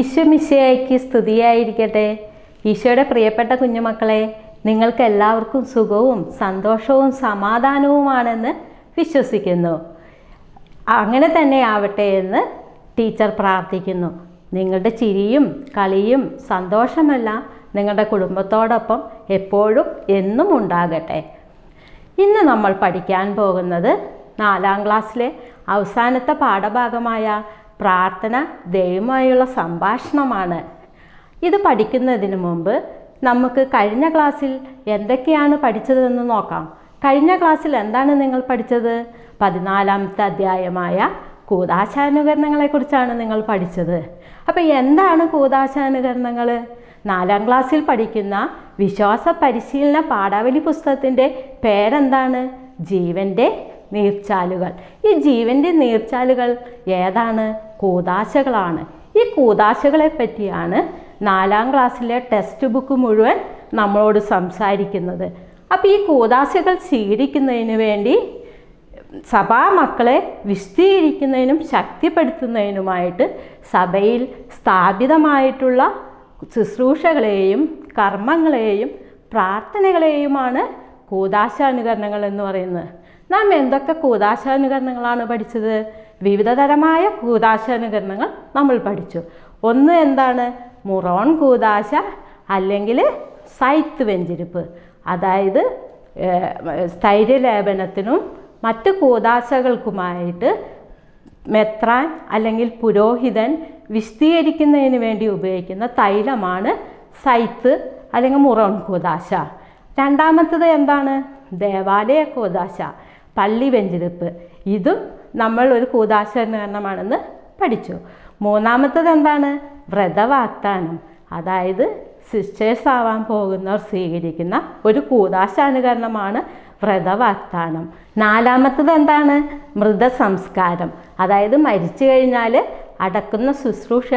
ഈശ്വമിശയ്ക്ക് സ്തുതിയായിരിക്കട്ടെ. ഈശോയുടെ പ്രിയപ്പെട്ട കുഞ്ഞുമക്കളെ നിങ്ങൾക്ക് എല്ലാവർക്കും സുഖവും സന്തോഷവും സമാധാനവുമാണെന്ന് വിശ്വസിക്കുന്നു. അങ്ങനെ തന്നെ ആവട്ടെ എന്ന് ടീച്ചർ പ്രാർത്ഥിക്കുന്നു. നിങ്ങളുടെ ചിരിയും കളിയും സന്തോഷമെല്ലാം നിങ്ങളുടെ കുടുംബത്തോടൊപ്പം എപ്പോഴും എന്നും ഉണ്ടാകട്ടെ. ഇന്ന് നമ്മൾ പഠിക്കാൻ പോകുന്നത് നാലാം ക്ലാസ്സിലെ അവസാനത്തെ പാഠഭാഗമായ പ്രാർത്ഥന ദൈവമായുള്ള സംഭാഷണമാണ്. ഇത് പഠിക്കുന്നതിന് മുമ്പ് നമുക്ക് കഴിഞ്ഞ ക്ലാസ്സിൽ എന്തൊക്കെയാണ് പഠിച്ചതെന്ന് നോക്കാം. കഴിഞ്ഞ ക്ലാസ്സിൽ എന്താണ് നിങ്ങൾ പഠിച്ചത്? പതിനാലാമത്തെ അധ്യായമായ കൂതാശാനുകരണങ്ങളെക്കുറിച്ചാണ് നിങ്ങൾ പഠിച്ചത്. അപ്പോൾ എന്താണ് കൂതാശാനുകരണങ്ങൾ നാലാം ക്ലാസ്സിൽ പഠിക്കുന്ന വിശ്വാസ പരിശീലന പാഠാവലി പുസ്തകത്തിന്റെ പേരെന്താണ്? ജീവന്റെ നീർച്ചാലുകൾ. ഈ ജീവന്റെ നീർച്ചാലുകൾ ഏതാണ്? കൂതാശകളാണ്. ഈ കൂതാശകളെ പറ്റിയാണ് നാലാം ക്ലാസ്സിലെ ടെക്സ്റ്റ് ബുക്ക് മുഴുവൻ നമ്മളോട് സംസാരിക്കുന്നത്. അപ്പോൾ ഈ കൂതാശകൾ സ്വീകരിക്കുന്നതിന് വേണ്ടി സഭാ മക്കളെ വിശദീകരിക്കുന്നതിനും ശക്തിപ്പെടുത്തുന്നതിനുമായിട്ട് സഭയിൽ സ്ഥാപിതമായിട്ടുള്ള ശുശ്രൂഷകളെയും കർമ്മങ്ങളെയും പ്രാർത്ഥനകളെയുമാണ് കൂതാശാനുകരണങ്ങൾ എന്ന് പറയുന്നത്. നാം എന്തൊക്കെ കൂതാശാനുകരണങ്ങളാണ് പഠിച്ചത്? വിവിധതരമായ കൂതാശാനുകരണങ്ങൾ നമ്മൾ പഠിച്ചു. ഒന്ന് എന്താണ്? മുറോൺ കൂതാശ അല്ലെങ്കിൽ സൈത്ത് വെഞ്ചിരിപ്പ്. അതായത് സ്ഥൈര്യലേപനത്തിനും മറ്റ് കൂതാശകൾക്കുമായിട്ട് മെത്രാൻ അല്ലെങ്കിൽ പുരോഹിതൻ വിശദീകരിക്കുന്നതിന് വേണ്ടി ഉപയോഗിക്കുന്ന തൈലമാണ് സൈത്ത് അല്ലെങ്കിൽ മുറോൺ കൂതാശ രണ്ടാമത്തത് എന്താണ്? ദേവാലയ കൂതാശ പള്ളി വെഞ്ചിരിപ്പ്. ഇതും നമ്മൾ ഒരു കൂതാശകരണമാണെന്ന് പഠിച്ചു. മൂന്നാമത്തത് എന്താണ്? വ്രതവാഗ്ദാനം. അതായത് സിസ്റ്റേഴ്സ് ആവാൻ പോകുന്നവർ സ്വീകരിക്കുന്ന ഒരു കൂതാശാനുകരണമാണ് വ്രതവാഗ്ദാനം. നാലാമത്തത് എന്താണ്? മൃതസംസ്കാരം. അതായത് മരിച്ചു കഴിഞ്ഞാൽ അടക്കുന്ന ശുശ്രൂഷ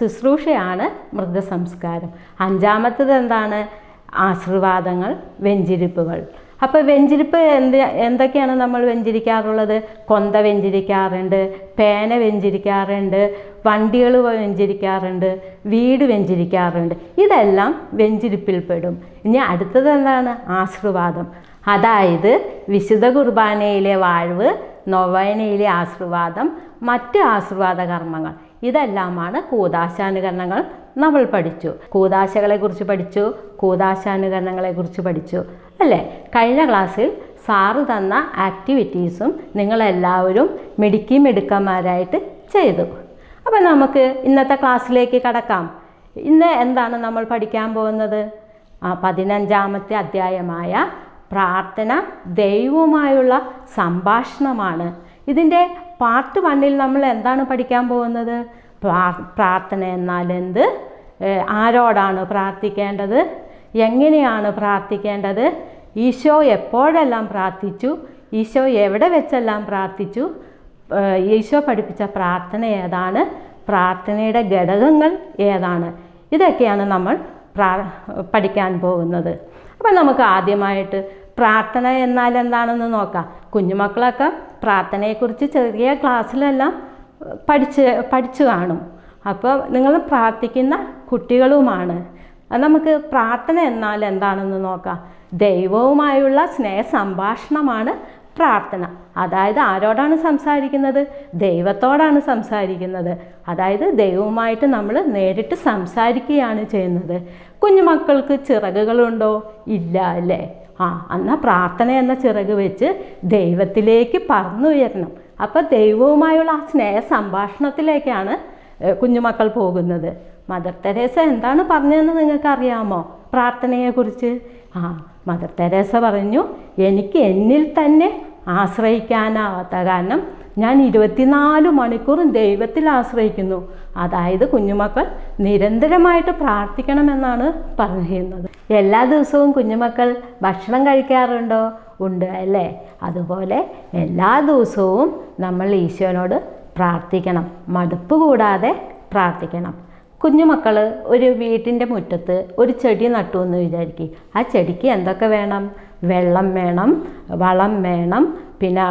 ശുശ്രൂഷയാണ് മൃതസംസ്കാരം. അഞ്ചാമത്തത് എന്താണ്? ആശീർവാദങ്ങൾ വെഞ്ചിരിപ്പുകൾ. അപ്പോൾ വെഞ്ചിരിപ്പ് എന്ത് എന്തൊക്കെയാണ് നമ്മൾ വെഞ്ചിരിക്കാറുള്ളത്? കൊന്ത വെഞ്ചിരിക്കാറുണ്ട് പേന വെഞ്ചിരിക്കാറുണ്ട് വണ്ടികൾ വെഞ്ചിരിക്കാറുണ്ട് വീട് വെഞ്ചിരിക്കാറുണ്ട്. ഇതെല്ലാം വെഞ്ചിരിപ്പിൽ പെടും. ഇനി അടുത്തത് എന്താണ്? ആശീർവാദം. അതായത് വിശുദ്ധ കുർബാനയിലെ വാഴ്വ് നൊവേനയിലെ ആശീർവാദം മറ്റ് ആശീർവാദ കർമ്മങ്ങൾ. ഇതെല്ലാമാണ് കൂതാശാനുകരണങ്ങൾ നമ്മൾ പഠിച്ചു. കൂതാശകളെക്കുറിച്ച് പഠിച്ചു കൂതാശാനുകരണങ്ങളെക്കുറിച്ച് പഠിച്ചു അല്ലേ? കഴിഞ്ഞ ക്ലാസ്സിൽ സാറ് തന്ന ആക്ടിവിറ്റീസും നിങ്ങളെല്ലാവരും മിടുക്കി മിടുക്കന്മാരായിട്ട് ചെയ്തു. അപ്പോൾ നമുക്ക് ഇന്നത്തെ ക്ലാസ്സിലേക്ക് കടക്കാം. ഇന്ന് എന്താണ് നമ്മൾ പഠിക്കാൻ പോകുന്നത്? പതിനഞ്ചാമത്തെ അധ്യായമായ പ്രാർത്ഥന ദൈവവുമായുള്ള സംഭാഷണമാണ്. ഇതിന്റെ പാർട്ട് വണ്ണിൽ നമ്മൾ എന്താണ് പഠിക്കാൻ പോകുന്നത്? പ്രാർത്ഥന എന്നാൽ എന്ത്? ആരോടാണ് പ്രാർത്ഥിക്കേണ്ടത്? എങ്ങനെയാണ് പ്രാർത്ഥിക്കേണ്ടത്? ഈശോ എപ്പോഴെല്ലാം പ്രാർത്ഥിച്ചു? ഈശോ എവിടെ വെച്ചെല്ലാം പ്രാർത്ഥിച്ചു? ഈശോ പഠിപ്പിച്ച പ്രാർത്ഥന ഏതാണ്? പ്രാർത്ഥനയുടെ ഘടകങ്ങൾ ഏതാണ്? ഇതൊക്കെയാണ് നമ്മൾ പഠിക്കാൻ പോകുന്നത്. അപ്പം നമുക്ക് ആദ്യമായിട്ട് പ്രാർത്ഥന എന്നാൽ എന്താണെന്ന് നോക്കാം. കുഞ്ഞുമക്കളൊക്കെ പ്രാർത്ഥനയെക്കുറിച്ച് ചെറിയ ക്ലാസ്സിലെല്ലാം പഠിച്ച് പഠിച്ചു കാണും. അപ്പോൾ നിങ്ങൾ പ്രാർത്ഥിക്കുന്ന കുട്ടികളുമാണ്. നമുക്ക് പ്രാർത്ഥന എന്നാൽ എന്താണെന്ന് നോക്കാം. ദൈവവുമായുള്ള സ്നേഹ സംഭാഷണമാണ് പ്രാർത്ഥന. അതായത് ആരോടാണ് സംസാരിക്കുന്നത്? ദൈവത്തോടാണ് സംസാരിക്കുന്നത്. അതായത് ദൈവവുമായിട്ട് നമ്മൾ നേരിട്ട് സംസാരിക്കുകയാണ് ചെയ്യുന്നത്. കുഞ്ഞുമക്കൾക്ക് ചിറകുകളുണ്ടോ? ഇല്ല അല്ലേ? ആ എന്നാൽ പ്രാർത്ഥന എന്ന ചിറക് വെച്ച് ദൈവത്തിലേക്ക് പറന്നുയരണം. അപ്പോൾ ദൈവവുമായുള്ള ആ സ്നേഹ സംഭാഷണത്തിലേക്കാണ് കുഞ്ഞുമക്കൾ പോകുന്നത്. മദർ തെരേസ എന്താണ് പറഞ്ഞതെന്ന് നിങ്ങൾക്ക് അറിയാമോ പ്രാർത്ഥനയെക്കുറിച്ച്? ആ മദർ തെരേസ പറഞ്ഞു എനിക്ക് എന്നിൽ തന്നെ ആശ്രയിക്കാനാവാത്ത കാരണം ഞാൻ ഇരുപത്തിനാല് മണിക്കൂറും ദൈവത്തിൽ ആശ്രയിക്കുന്നു. അതായത് കുഞ്ഞുമക്കൾ നിരന്തരമായിട്ട് പ്രാർത്ഥിക്കണമെന്നാണ് പറഞ്ഞിരുന്നത്. എല്ലാ ദിവസവും കുഞ്ഞുമക്കൾ ഭക്ഷണം കഴിക്കാറുണ്ടോ? ഉണ്ട് അല്ലേ? അതുപോലെ എല്ലാ ദിവസവും നമ്മൾ ഈശോനോട് പ്രാർത്ഥിക്കണം. മടുപ്പ് കൂടാതെ പ്രാർത്ഥിക്കണം. കുഞ്ഞുമക്കൾ ഒരു വീട്ടിന്റെ മുറ്റത്ത് ഒരു ചെടി നട്ടു എന്ന് വിചാരിക്കും. ആ ചെടിക്ക് എന്തൊക്കെ വേണം? വെള്ളം വേണം വളം വേണം പിന്നെ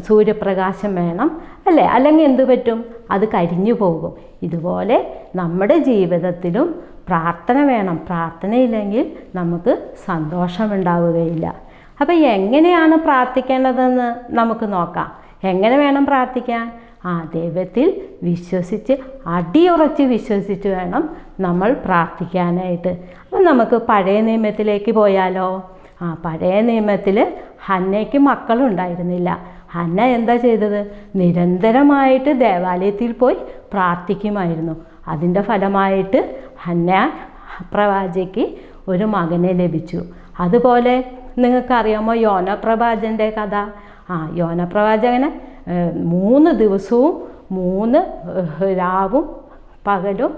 സൂര്യപ്രകാശം വേണം അല്ലേ? അല്ലെങ്കിൽ എന്തു പറ്റും? അത് കരിഞ്ഞു പോകും. ഇതുപോലെ നമ്മുടെ ജീവിതത്തിലും പ്രാർത്ഥന വേണം. പ്രാർത്ഥനയില്ലെങ്കിൽ നമുക്ക് സന്തോഷമുണ്ടാവുകയില്ല. അപ്പോൾ എങ്ങനെയാണ് പ്രാർത്ഥിക്കേണ്ടതെന്ന് നമുക്ക് നോക്കാം. എങ്ങനെ വേണം പ്രാർത്ഥിക്കാൻ? ആ ദൈവത്തിൽ വിശ്വസിച്ച് അടിയുറച്ച് വിശ്വസിച്ച് വേണം നമ്മൾ പ്രാർത്ഥിക്കാനായിട്ട്. അപ്പം നമുക്ക് പഴയ നിയമത്തിലേക്ക് പോയാലോ? ആ പഴയ നിയമത്തിൽ ഹന്നയ്ക്ക് മക്കളുണ്ടായിരുന്നില്ല. ഹന്ന എന്താ ചെയ്തത്? നിരന്തരമായിട്ട് ദേവാലയത്തിൽ പോയി പ്രാർത്ഥിക്കുമായിരുന്നു. അതിന്റെ ഫലമായിട്ട് ഹന്ന പ്രവാചയ്ക്ക് ഒരു മകനെ ലഭിച്ചു. അതുപോലെ നിങ്ങൾക്കറിയാമോ യോന പ്രവാചന്റെ കഥ? ആ യോന പ്രവാചകന് മൂന്ന് ദിവസവും മൂന്ന് രാവും പകലും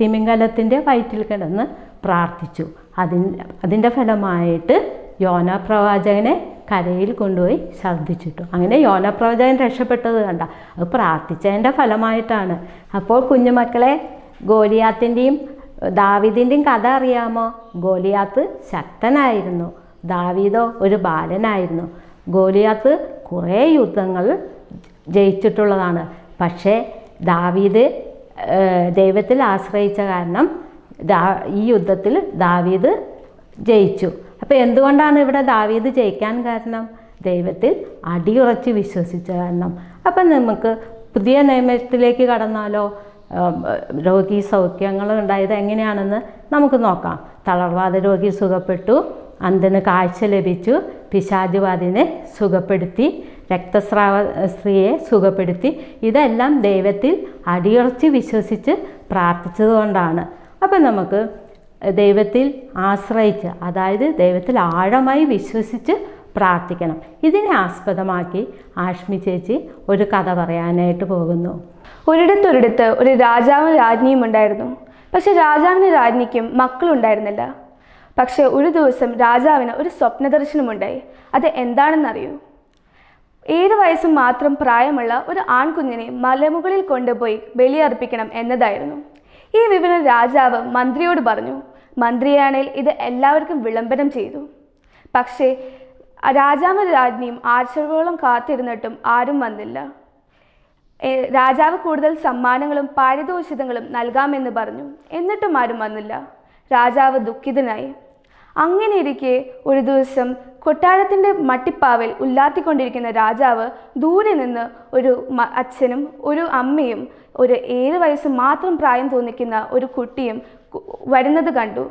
തിമിംഗലത്തിന്റെ വയറ്റിൽ കിടന്ന് പ്രാർത്ഥിച്ചു. അതിൻ അതിന്റെ ഫലമായിട്ട് യോന പ്രവാചകനെ കരയിൽ കൊണ്ടുപോയി ഛർദ്ദിച്ചിട്ടു അങ്ങനെ യോന പ്രവാചകൻ രക്ഷപ്പെട്ടത് കണ്ട. അത് പ്രാർത്ഥിച്ചതിന്റെ ഫലമായിട്ടാണ്. അപ്പോൾ കുഞ്ഞുമക്കളെ ഗോലിയാത്തിന്റെയും ദാവീദിന്റെയും കഥ അറിയാമോ? ഗോലിയാത്ത് ശക്തനായിരുന്നു. ദാവീദോ ഒരു ബാലനായിരുന്നു. ഗോലിയാത്ത് കുറേ യുദ്ധങ്ങൾ ജയിച്ചിട്ടുള്ളതാണ്. പക്ഷേ ദാവീദ് ദൈവത്തിൽ ആശ്രയിച്ച കാരണം ഈ യുദ്ധത്തിൽ ദാവീദ് ജയിച്ചു. അപ്പോൾ എന്തുകൊണ്ടാണ് ഇവിടെ ദാവീദ് ജയിക്കാൻ കാരണം? ദൈവത്തിൽ അടിയുറച്ച് വിശ്വസിച്ച കാരണം. അപ്പം നമുക്ക് പുതിയ നിയമത്തിലേക്ക് കടന്നാലോ? രോഗി സൗഖ്യങ്ങൾ ഉണ്ടായത് എങ്ങനെയാണെന്ന് നമുക്ക് നോക്കാം. തളർവാദ രോഗി സുഖപ്പെട്ടു അന്ധന് കാഴ്ച ലഭിച്ചു പിശാചുവാദിനെ സുഖപ്പെടുത്തി രക്തസ്രാവ സ്ത്രീയെ സുഖപ്പെടുത്തി. ഇതെല്ലാം ദൈവത്തിൽ അടിയുറച്ച് വിശ്വസിച്ച് പ്രാർത്ഥിച്ചതുകൊണ്ടാണ്. അപ്പം നമുക്ക് ദൈവത്തിൽ ആശ്രയിച്ച് അതായത് ദൈവത്തിൽ ആഴമായി വിശ്വസിച്ച് പ്രാർത്ഥിക്കണം. ഇതിനെ ആസ്പദമാക്കി ആഷ്മി ചേച്ചി ഒരു കഥ പറയാനായിട്ട് പോകുന്നു. ഒരിടത്തൊരിടത്ത് ഒരു രാജാവും രാജ്ഞിയും ഉണ്ടായിരുന്നു. പക്ഷെ രാജാവിന് രാജ്ഞിക്കും മക്കളുണ്ടായിരുന്നില്ല പക്ഷെ ഒരു ദിവസം രാജാവിന് ഒരു സ്വപ്നദർശനമുണ്ടായി അത് എന്താണെന്നറിയൂ? ഏഴ് വയസ്സ് മാത്രം പ്രായമുള്ള ഒരു ആൺകുഞ്ഞിനെ മലമുകളിൽ കൊണ്ടുപോയി ബലിയർപ്പിക്കണം എന്നതായിരുന്നു. ഈ വിവരം രാജാവ് മന്ത്രിയോട് പറഞ്ഞു. മന്ത്രിയാണെങ്കിൽ ഇത് എല്ലാവർക്കും വിളംബരം ചെയ്തു. പക്ഷേ രാജാവ് രാജ്ഞിയും ആഴ്ചകളോളം കാത്തിരുന്നിട്ടും ആരും വന്നില്ല. രാജാവ് കൂടുതൽ സമ്മാനങ്ങളും പാരിതോഷിതങ്ങളും നൽകാമെന്ന് പറഞ്ഞു. എന്നിട്ടും ആരും വന്നില്ല. രാജാവ് ദുഃഖിതനായി. അങ്ങനെ ഇരിക്കെ ഒരു ദിവസം കൊട്ടാരത്തിന്റെ മട്ടിപ്പാവിൽ ഉല്ലാത്തിക്കൊണ്ടിരിക്കുന്ന രാജാവ് ദൂരെ നിന്ന് ഒരു അച്ഛനും ഒരു അമ്മയും ഒരു ഏഴ് വയസ്സ് മാത്രം പ്രായം തോന്നിക്കുന്ന ഒരു കുട്ടിയും വരുന്നത് കണ്ടു.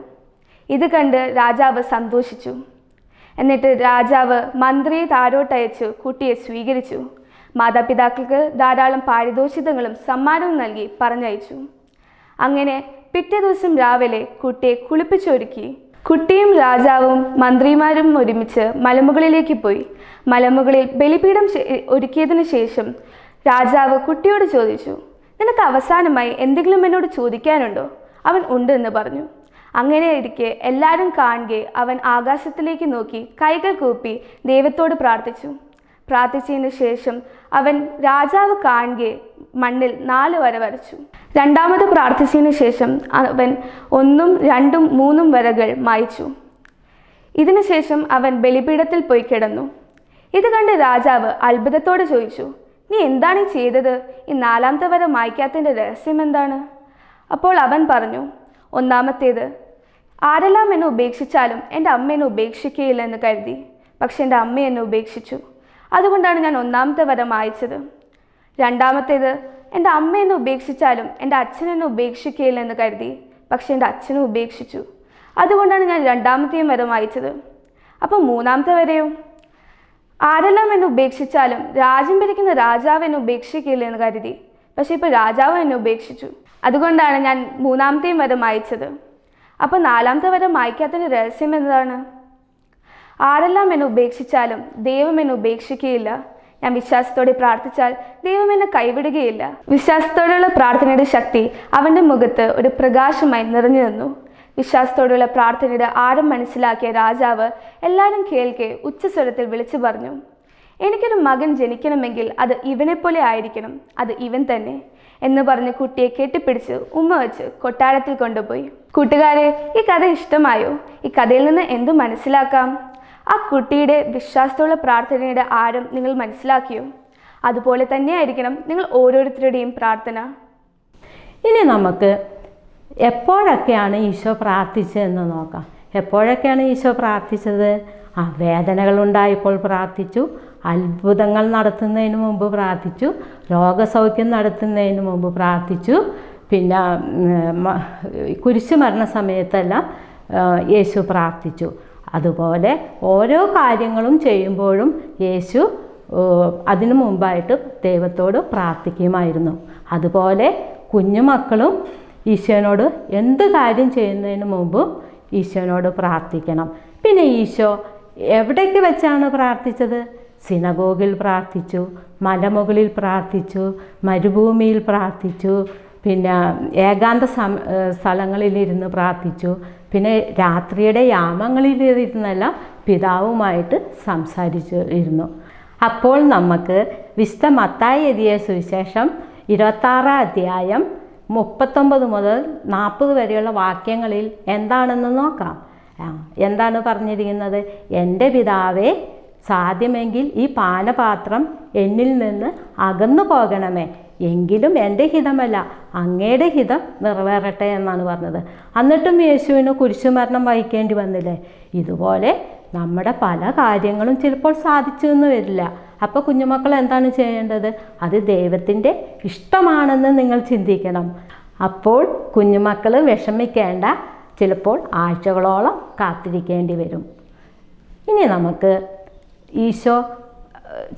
ഇത് കണ്ട് രാജാവ് സന്തോഷിച്ചു. എന്നിട്ട് രാജാവ് മന്ത്രിയെ താരോട്ടയച്ചു കുട്ടിയെ സ്വീകരിച്ചു. മാതാപിതാക്കൾക്ക് ധാരാളം പാരിതോഷിതങ്ങളും സമ്മാനവും നൽകി പറഞ്ഞയച്ചു. അങ്ങനെ പിറ്റേ ദിവസം രാവിലെ കുട്ടിയെ കുളിപ്പിച്ചൊരുക്കി. കുട്ടിയും രാജാവും മന്ത്രിമാരും ഒരുമിച്ച് മലമുകളിലേക്ക് പോയി. മലമുകളിൽ ബലിപീഠം ഒരുക്കിയതിനു ശേഷം രാജാവ് കുട്ടിയോട് ചോദിച്ചു നിനക്ക് അവസാനമായി എന്തെങ്കിലും എന്നോട് ചോദിക്കാനുണ്ടോ? അവൻ ഉണ്ട് എന്ന് പറഞ്ഞു. അങ്ങനെ ഇരിക്കെ എല്ലാവരും കാണുകെ അവൻ ആകാശത്തിലേക്ക് നോക്കി കൈകൾ കൂപ്പി ദൈവത്തോട് പ്രാർത്ഥിച്ചു. പ്രാർത്ഥിച്ചതിന് ശേഷം അവൻ രാജാവ് കാണുകെ മണ്ണിൽ നാല് വര വരച്ചു. രണ്ടാമത് പ്രാർത്ഥിച്ചതിന് ശേഷം അവൻ ഒന്നും രണ്ടും മൂന്നും വരകൾ മായ്ച്ചു. ഇതിനുശേഷം അവൻ ബലിപീഠത്തിൽ പോയി കിടന്നു. ഇത് കണ്ട് രാജാവ് അത്ഭുതത്തോടെ ചോദിച്ചു നീ എന്താണ് ഈ ചെയ്തത്? ഈ നാലാമത്തെ വര മായ്ക്കാത്തതിന്റെ രഹസ്യം എന്താണ്? അപ്പോൾ അവൻ പറഞ്ഞു ഒന്നാമത്തേത് ആരെല്ലാം എന്നെ ഉപേക്ഷിച്ചാലും എന്റെ അമ്മ എന്നെ ഉപേക്ഷിക്കുകയില്ല എന്ന് കരുതി. പക്ഷെ എന്റെ അമ്മ എന്നെ ഉപേക്ഷിച്ചു. അതുകൊണ്ടാണ് ഞാൻ ഒന്നാമത്തെ വരം വായിച്ചത് രണ്ടാമത്തേത് എന്റെ അമ്മ എന്നെ ഉപേക്ഷിച്ചാലും എന്റെ അച്ഛൻ എന്നെ ഉപേക്ഷിക്കുകയില്ല എന്ന് കരുതി. പക്ഷെ എന്റെ അച്ഛനെ ഉപേക്ഷിച്ചു. അതുകൊണ്ടാണ് ഞാൻ രണ്ടാമത്തെയും വരം വായിച്ചത് അപ്പം മൂന്നാമത്തെ വരെയോ? ആരെല്ലാം എന്നെ ഉപേക്ഷിച്ചാലും രാജ്യം ഭരിക്കുന്ന രാജാവ് എന്നെ ഉപേക്ഷിക്കില്ല എന്ന് കരുതി. പക്ഷെ ഇപ്പോൾ രാജാവ് എന്നെ ഉപേക്ഷിച്ചു. അതുകൊണ്ടാണ് ഞാൻ മൂന്നാമത്തെയും വരം അയച്ചത്. അപ്പോൾ നാലാമത്തെ വരെ മായ്ക്കാത്തതിന്റെ രഹസ്യം എന്താണ്? ആരെല്ലാം എന്നെ ഉപേക്ഷിച്ചാലും ദൈവം എന്നെ ഉപേക്ഷിക്കുകയില്ല. ഞാൻ വിശ്വാസത്തോടെ പ്രാർത്ഥിച്ചാൽ ദൈവം എന്നെ കൈവിടുകയില്ല. വിശ്വാസത്തോടെയുള്ള പ്രാർത്ഥനയുടെ ശക്തി അവന്റെ മുഖത്ത് ഒരു പ്രകാശമായി നിറഞ്ഞു നിന്നു. വിശ്വാസത്തോടെയുള്ള പ്രാർത്ഥനയുടെ ആഴം മനസ്സിലാക്കിയ രാജാവ് എല്ലാവരും കേൾക്കെ ഉച്ചസ്വരത്തിൽ വിളിച്ചു പറഞ്ഞു എനിക്കൊരു മകൻ ജനിക്കണമെങ്കിൽ അത് ഇവനെപ്പോലെ ആയിരിക്കണം. അത് ഇവൻ തന്നെ എന്ന് പറഞ്ഞ് കുട്ടിയെ കെട്ടിപ്പിടിച്ച് ഉമ്മ വെച്ച് കൊട്ടാരത്തിൽ കൊണ്ടുപോയി. കൂട്ടുകാരെ ഈ കഥ ഇഷ്ടമായോ? ഈ കഥയിൽ നിന്ന് എന്തു മനസ്സിലാക്കാം? ആ കുട്ടിയുടെ വിശ്വാസത്തോടുള്ള പ്രാർത്ഥനയുടെ ആരം നിങ്ങൾ മനസ്സിലാക്കിയോ? അതുപോലെ തന്നെയായിരിക്കണം നിങ്ങൾ ഓരോരുത്തരുടെയും പ്രാർത്ഥന. ഇനി നമുക്ക് എപ്പോഴൊക്കെയാണ് ഈശോ പ്രാർത്ഥിച്ചതെന്ന് നോക്കാം. എപ്പോഴൊക്കെയാണ് ഈശോ പ്രാർത്ഥിച്ചത്? ആ വേദനകളുണ്ടായപ്പോൾ പ്രാർത്ഥിച്ചു. അത്ഭുതങ്ങൾ നടത്തുന്നതിന് മുമ്പ് പ്രാർത്ഥിച്ചു. രോഗസൗഖ്യം നടത്തുന്നതിന് മുമ്പ് പ്രാർത്ഥിച്ചു. പിന്നെ കുരിശ് മരണ സമയത്തെല്ലാം യേശു പ്രാർത്ഥിച്ചു. അതുപോലെ ഓരോ കാര്യങ്ങളും ചെയ്യുമ്പോഴും യേശു അതിനു മുമ്പായിട്ട് ദൈവത്തോട് പ്രാർത്ഥിക്കുമായിരുന്നു. അതുപോലെ കുഞ്ഞുമക്കളും ഈശോനോട് എന്ത് കാര്യം ചെയ്യുന്നതിന് മുമ്പും ഈശോനോട് പ്രാർത്ഥിക്കണം. പിന്നെ ഈശോ എവിടേക്ക് വെച്ചാണ് പ്രാർത്ഥിച്ചത്? സിനഗോഗിൽ പ്രാർത്ഥിച്ചു മലമുകളിൽ പ്രാർത്ഥിച്ചു മരുഭൂമിയിൽ പ്രാർത്ഥിച്ചു പിന്നെ ഏകാന്ത സമ സ്ഥലങ്ങളിലിരുന്ന് പ്രാർത്ഥിച്ചു. പിന്നെ രാത്രിയുടെ യാമങ്ങളിലിരുന്നെല്ലാം പിതാവുമായിട്ട് സംസാരിച്ചു ഇരുന്നു. അപ്പോൾ നമുക്ക് വിശുദ്ധ മത്തായി എഴുതിയ സുവിശേഷം ഇരുപത്താറാം അധ്യായം മുപ്പത്തൊമ്പത് മുതൽ നാൽപ്പത് വരെയുള്ള വാക്യങ്ങളിൽ എന്താണെന്ന് നോക്കാം. എന്താണ് പറഞ്ഞിരിക്കുന്നത്? എന്റെ പിതാവേ സാധ്യമെങ്കിൽ ഈ പാനപാത്രം എന്നിൽ നിന്ന് അകന്നു പോകണമേ എങ്കിലും എന്റെ ഹിതമല്ല അങ്ങയുടെ ഹിതം നിറവേറട്ടെ എന്നാണ് പറഞ്ഞത്. എന്നിട്ടും യേശുവിന് കുരിശുമരണം വഹിക്കേണ്ടി വന്നില്ലേ? ഇതുപോലെ നമ്മുടെ പല കാര്യങ്ങളും ചിലപ്പോൾ സാധിച്ചു എന്ന് വരില്ല. അപ്പോൾ കുഞ്ഞുമക്കൾ എന്താണ് ചെയ്യേണ്ടത്? അത് ദൈവത്തിന്റെ ഇഷ്ടമാണെന്ന് നിങ്ങൾ ചിന്തിക്കണം. അപ്പോൾ കുഞ്ഞുമക്കൾ വിഷമിക്കേണ്ട ചിലപ്പോൾ ആഴ്ചകളോളം കാത്തിരിക്കേണ്ടി വരും. ഇനി നമുക്ക് ഈശോ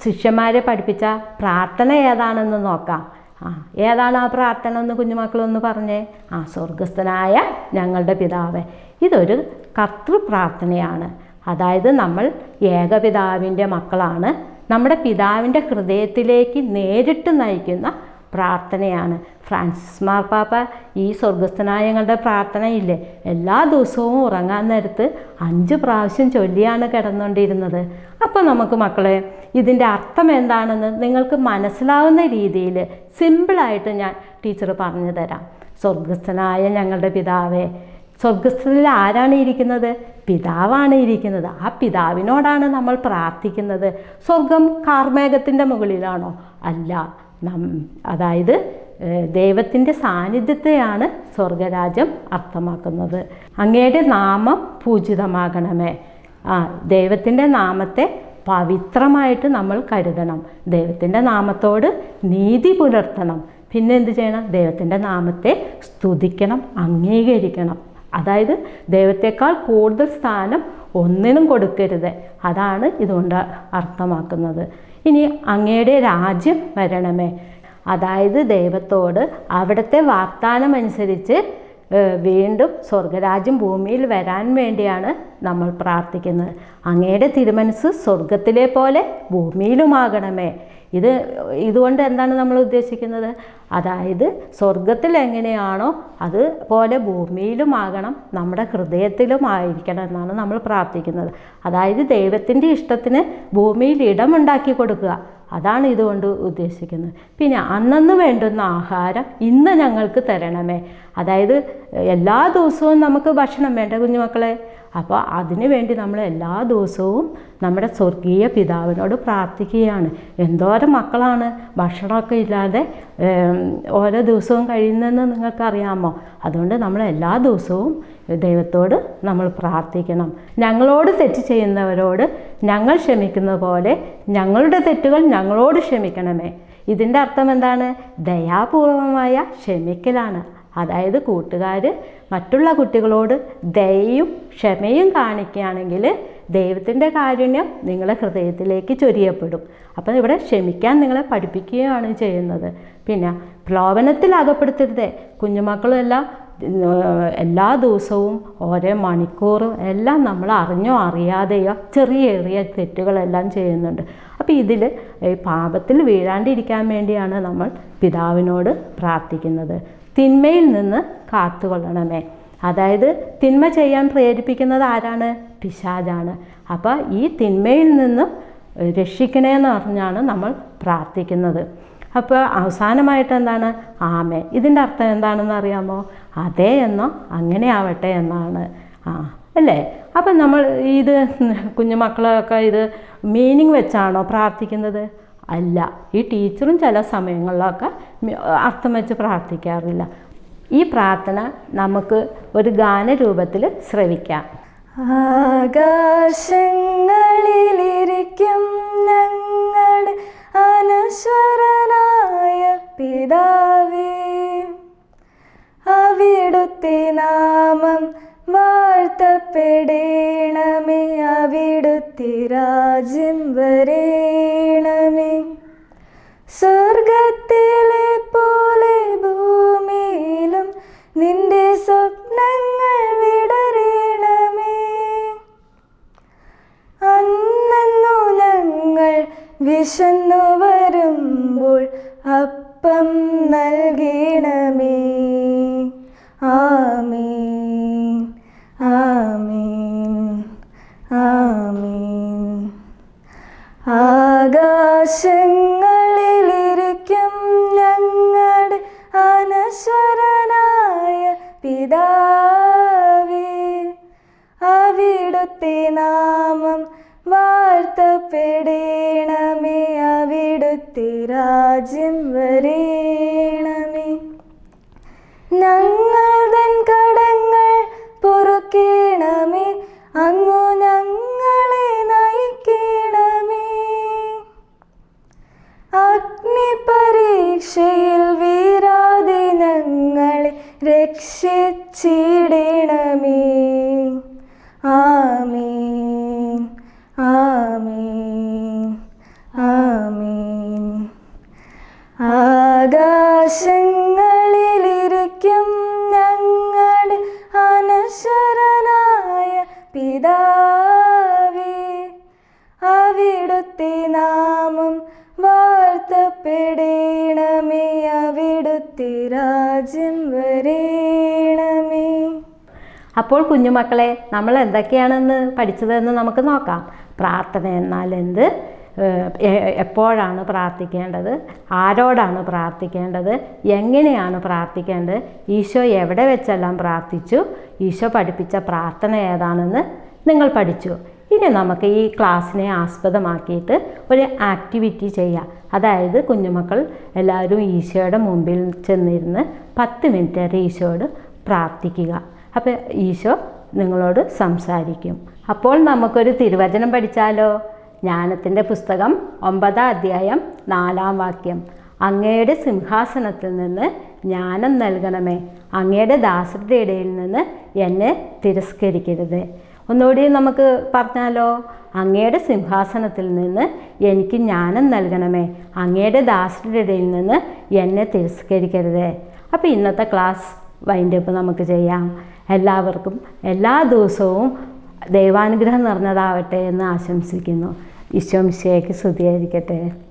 ശിഷ്യന്മാരെ പഠിപ്പിച്ച പ്രാർത്ഥന ഏതാണെന്ന് നോക്കാം. ആ ഏതാണ് ആ പ്രാർത്ഥന എന്ന് കുഞ്ഞുമക്കളൊന്ന് പറഞ്ഞേ? ആ സ്വർഗസ്ഥനായ ഞങ്ങളുടെ പിതാവ് ഇതൊരു കർത്തൃ പ്രാർത്ഥനയാണ് അതായത് നമ്മൾ ഏകപിതാവിന്റെ മക്കളാണ്. നമ്മുടെ പിതാവിന്റെ ഹൃദയത്തിലേക്ക് നേരിട്ട് നയിക്കുന്ന പ്രാർത്ഥനയാണ്. ഫ്രാൻസിസ് മാർപ്പാപ്പ ഈ സ്വർഗസ്ഥനായ ഞങ്ങളുടെ പ്രാർത്ഥനയില്ലേ? എല്ലാ ദിവസവും ഉറങ്ങാൻ നേരത്ത് അഞ്ച് പ്രാവശ്യം ചൊല്ലിയാണ് കിടന്നുകൊണ്ടിരുന്നത്. അപ്പോൾ നമുക്ക് മക്കളെ ഇതിന്റെ അർത്ഥം എന്താണെന്ന് നിങ്ങൾക്ക് മനസ്സിലാവുന്ന രീതിയിൽ സിമ്പിളായിട്ട് ഞാൻ ടീച്ചർ പറഞ്ഞു തരാം. സ്വർഗസ്ഥനായ ഞങ്ങളുടെ പിതാവേ സ്വർഗസ്ഥനിൽ ആരാണ് ഇരിക്കുന്നത്? പിതാവാണ് ഇരിക്കുന്നത്. ആ പിതാവിനോടാണ് നമ്മൾ പ്രാർത്ഥിക്കുന്നത്. സ്വർഗം കാർമേഘത്തിന്റെ മുകളിലാണോ? അല്ല. അതായത് ദൈവത്തിന്റെ സാന്നിധ്യത്തെയാണ് സ്വർഗരാജ്യം അർത്ഥമാക്കുന്നത്. അങ്ങയുടെ നാമം പൂജിതമാകണമേ. ആ ദൈവത്തിന്റെ നാമത്തെ പവിത്രമായിട്ട് നമ്മൾ കരുതണം. ദൈവത്തിന്റെ നാമത്തോട് നീതി പുലർത്തണം. പിന്നെ എന്ത് ചെയ്യണം? ദൈവത്തിന്റെ നാമത്തെ സ്തുതിക്കണം അംഗീകരിക്കണം. അതായത് ദൈവത്തെക്കാൾ കൂടുതൽ സ്ഥാനം ഒന്നിനും കൊടുക്കരുത്. അതാണ് ഇതുകൊണ്ട് അർത്ഥമാക്കുന്നത്. ഇനി അങ്ങയുടെ രാജ്യം വരണമേ. അതായത് ദൈവത്തോട് അവിടുത്തെ വാഗ്ദാനം അനുസരിച്ച് വീണ്ടും സ്വർഗരാജ്യം ഭൂമിയിൽ വരാൻ വേണ്ടിയാണ് നമ്മൾ പ്രാർത്ഥിക്കുന്നത്. അങ്ങയുടെ തിരുമനസ് സ്വർഗത്തിലെ പോലെ ഭൂമിയിലുമാകണമേ. ഇത് ഇതുകൊണ്ട് എന്താണ് നമ്മൾ ഉദ്ദേശിക്കുന്നത്? അതായത് സ്വർഗത്തിൽ എങ്ങനെയാണോ അതുപോലെ ഭൂമിയിലുമാകണം നമ്മുടെ ഹൃദയത്തിലും ആയിരിക്കണം എന്നാണ് നമ്മൾ പ്രാർത്ഥിക്കുന്നത്. അതായത് ദൈവത്തിന്റെ ഇഷ്ടത്തിന് ഭൂമിയിൽ ഇടമുണ്ടാക്കി കൊടുക്കുക. അതാണ് ഇതുകൊണ്ട് ഉദ്ദേശിക്കുന്നത്. പിന്നെ അന്നന്ന് വേണ്ടുന്ന ആഹാരം ഇന്ന് ഞങ്ങൾക്ക് തരണമേ. അതായത് എല്ലാ ദിവസവും നമുക്ക് ഭക്ഷണം വേണ്ട കുഞ്ഞുമക്കളെ. അപ്പോൾ അതിനു വേണ്ടി നമ്മൾ എല്ലാ ദിവസവും നമ്മുടെ സ്വർഗീയ പിതാവിനോട് പ്രാർത്ഥിക്കുകയാണ്. എന്തോരം മക്കളാണ് ഭക്ഷണമൊക്കെ ഇല്ലാതെ ഓരോ ദിവസവും കഴിയുന്നതെന്ന് നിങ്ങൾക്കറിയാമോ? അതുകൊണ്ട് നമ്മൾ എല്ലാ ദിവസവും ദൈവത്തോട് നമ്മൾ പ്രാർത്ഥിക്കണം. ഞങ്ങളോട് തെറ്റ് ചെയ്യുന്നവരോട് ഞങ്ങൾ ക്ഷമിക്കുന്ന പോലെ ഞങ്ങളുടെ തെറ്റുകൾ ഞങ്ങളോട് ക്ഷമിക്കണമേ. ഇതിന്റെ അർത്ഥം എന്താണ്? ദയാപൂർവമായ ക്ഷമിക്കലാണ്. അതായത് കൂട്ടുകാർ മറ്റുള്ള കുട്ടികളോട് ദയയും ക്ഷമയും കാണിക്കുകയാണെങ്കിൽ ദൈവത്തിന്റെ കാരുണ്യം നിങ്ങളെ ഹൃദയത്തിലേക്ക് ചൊരിയപ്പെടും. അപ്പം ഇവിടെ ക്ഷമിക്കാൻ നിങ്ങളെ പഠിപ്പിക്കുകയാണ് ചെയ്യുന്നത്. പിന്നെ പ്രലോഭനത്തിൽ അകപ്പെടുത്തരുതേ. കുഞ്ഞുമക്കളും എല്ലാം ദിവസവും ഓരോ മണിക്കൂറും എല്ലാം നമ്മൾ അറിഞ്ഞോ അറിയാതെയോ ചെറിയ ചെറിയ തെറ്റുകളെല്ലാം ചെയ്യുന്നുണ്ട്. അപ്പോൾ ഇതിൽ ഈ പാപത്തിൽ വീഴാണ്ടിരിക്കാൻ വേണ്ടിയാണ് നമ്മൾ പിതാവിനോട് പ്രാർത്ഥിക്കുന്നത്. തിന്മയിൽ നിന്ന് കാത്തുകൊള്ളണമേ. അതായത് തിന്മ ചെയ്യാൻ പ്രേരിപ്പിക്കുന്നത് ആരാണ്? പിശാജാണ് അപ്പോൾ ഈ തിന്മയിൽ നിന്നും രക്ഷിക്കണേന്ന് പറഞ്ഞാണ് നമ്മൾ പ്രാർത്ഥിക്കുന്നത്. അപ്പോൾ അവസാനമായിട്ട് എന്താണ്? ആമേ ഇതിന്റെ അർത്ഥം എന്താണെന്ന് അറിയാമോ? അതേ എന്നോ അങ്ങനെ ആവട്ടെ എന്നാണ്. ആ അല്ലേ? അപ്പം നമ്മൾ ഇത് കുഞ്ഞുമക്കളൊക്കെ ഇത് മീനിങ് വെച്ചാണോ പ്രാർത്ഥിക്കുന്നത്? അല്ല. ഈ ടീച്ചറും ചില സമയങ്ങളിലൊക്കെ അർത്ഥം വെച്ച് പ്രാർത്ഥിക്കാറില്ല. ഈ പ്രാർത്ഥന നമുക്ക് ഒരു ഗാനരൂപത്തിൽ ശ്രവിക്കാം. ആകാശങ്ങളിലിരിക്കും ഞങ്ങളുടെ അനശ്വരനായ പിതാവേ അവിടുത്തെ നാമം വാഴ്ത്തപ്പെടേണമേ അവിടുത്തെ രാജ്യം വരേണമേ. സ്വർഗത്തിലെ പോലെ ഭൂമിയിലും നിന്റെ സ്വപ്നങ്ങൾ വിടരേണമേ. വിശന്നു നൽകണമേ. ആമീൻ. ആമീൻ. ആമീൻ. ആകാശങ്ങളിലിരിക്കും ഞങ്ങളുടെ അനശ്വരനായ പിതാവി. അവിടുത്തെ നാമം വാർത്തപ്പെടേ രാജ്യം വരേണമേ. ഞങ്ങൾ തൻ കടങ്ങൾ പൊറുക്കേണമേ. അങ്ങു ഞങ്ങളെ നയിക്കണമേ. അഗ്നിപരീക്ഷയിൽ വീരാതെ ഞങ്ങളെ രക്ഷിച്ചിടണമേ അപ്പോൾ കുഞ്ഞുമക്കളെ നമ്മൾ എന്തൊക്കെയാണെന്ന് പഠിച്ചതെന്ന് നമുക്ക് നോക്കാം. പ്രാർത്ഥന എന്നാൽ എന്ത്? എപ്പോഴാണ് പ്രാർത്ഥിക്കേണ്ടത്? ആരോടാണ് പ്രാർത്ഥിക്കേണ്ടത്? എങ്ങനെയാണ് പ്രാർത്ഥിക്കേണ്ടത്? ഈശോ എവിടെ വെച്ചെല്ലാം പ്രാർത്ഥിച്ചു? ഈശോ പഠിപ്പിച്ച പ്രാർത്ഥന ഏതാണെന്ന് നിങ്ങൾ പഠിച്ചു. ഇനി നമുക്ക് ഈ ക്ലാസ്സിനെ ആസ്പദമാക്കിയിട്ട് ഒരു ആക്ടിവിറ്റി ചെയ്യാം. അതായത് കുഞ്ഞുമക്കൾ എല്ലാവരും ഈശോയുടെ മുമ്പിൽ ചെന്നിരുന്ന് പത്ത് മിനിറ്റ് വരെ ഈശോയോട് പ്രാർത്ഥിക്കുക. അപ്പോൾ ഈശോ നിങ്ങളോട് സംസാരിക്കും. അപ്പോൾ നമുക്കൊരു തിരുവചനം പഠിച്ചാലോ? ജ്ഞാനത്തിന്റെ പുസ്തകം ഒമ്പതാം അധ്യായം നാലാം വാക്യം. അങ്ങയുടെ സിംഹാസനത്തിൽ നിന്ന് ജ്ഞാനം നൽകണമേ. അങ്ങയുടെ ദാസരുടെ ഇടയിൽ നിന്ന് എന്നെ തിരസ്കരിക്കരുത്. ഒന്നുകൂടി നമുക്ക് പറഞ്ഞാലോ? അങ്ങയുടെ സിംഹാസനത്തിൽ നിന്ന് എനിക്ക് ജ്ഞാനം നൽകണമേ. അങ്ങയുടെ ദാസരുടെ ഇടയിൽ നിന്ന് എന്നെ തിരസ്കരിക്കരുത്. അപ്പോൾ ഇന്നത്തെ ക്ലാസ് വൈൻഡപ്പ് നമുക്ക് ചെയ്യാം. എല്ലാവർക്കും എല്ലാ ദിവസവും ദൈവാനുഗ്രഹം നിറഞ്ഞതാവട്ടെ എന്ന് ആശംസിക്കുന്നു. ഈശോ മിശിയേക്ക് സ്തുതിയായിരിക്കട്ടെ.